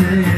day.